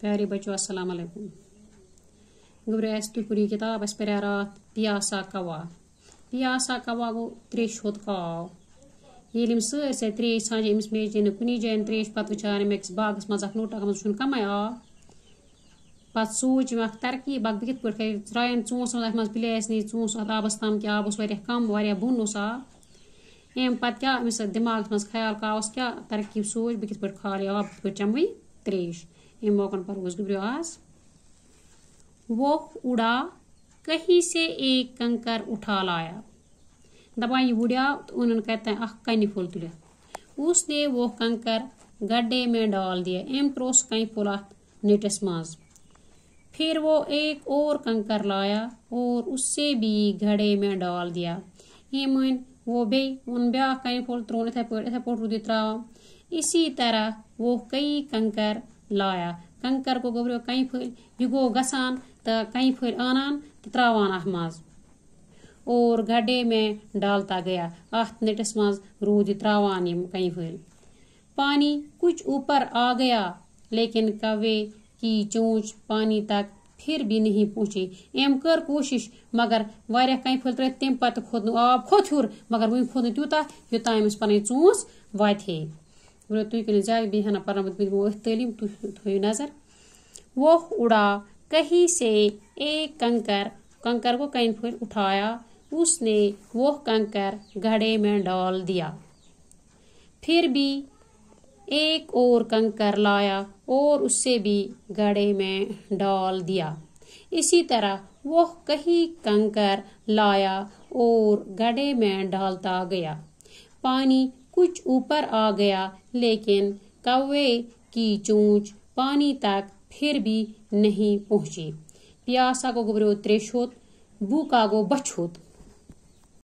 प्यारे बच्चों, अस्सलाम वालेकुम गुब्रे अस तुह पुरी किताब अस पर्या रात पियासा कवा। पियासा कवा गो त्रेश होत काव ये यम सर त्रेश साजे अमिस मेज कुनी जान त्रेश, पत वचान अमिस बागस मज नोटक मज कम आव पत सोच अख तरकीब अख कित पे त्रायन चूस मज प्लेस नी चूस अत आबस तम कि आब कम बुन आब अम पत क्या अमिस दिमाग मज ख्याल कावस क्या तरकीब सोच बह कित खाल आब कित चमई त्रेश। इन मौकन पर उस आज। वो उड़ा, कहीं से एक कंकर उठा लाया। दपा यह उड़ा तो उन्होंने कहते हैं अख कन फुल तुल उसने वो कंकर गड्ढे में डाल दिया। एम त्रोस कई फुल, नेटस मज फिर वो एक और कंकर लाया और उससे भी घड़े में डाल दिया। ये मन वो बे उन ब्या कई फुल त्रोन इथे पोट रुदी त्राव इसी तरह वो कई कंकर लाया। कंकर को गोबरो कई फल यह गो गसान तो कई फल आनान तो त्रावान अथ मज और गड्ढे में डालता गया। अथ नेटस मज रूद त्रावान यम कई फल। पानी कुछ ऊपर आ गया, लेकिन कवे की चोंच पानी तक फिर भी नहीं पहुँची। एम कर कोशिश, मगर वारिया कई फल त्रे, तम पत खोद आब हुर मगर वो खोद तूता योता अमिस पन चोंस वाथे तुम करो ज़्यादा बेहना पढ़ना तलीम थो नज़र वो उड़ा कहीं से एक कंकर कंकर को कहीं फिर उठाया उसने वो कंकर घड़े में डाल दिया फिर भी एक और कंकर लाया और उससे भी घड़े में डाल दिया इसी तरह वो कहीं कंकर लाया और गड़े में डालता गया पानी कुछ ऊपर आ गया, लेकिन कौवे की चूंच पानी तक फिर भी नहीं पहुँची। प्यासा को घबरो त्रेशोत भूखा को बछोत।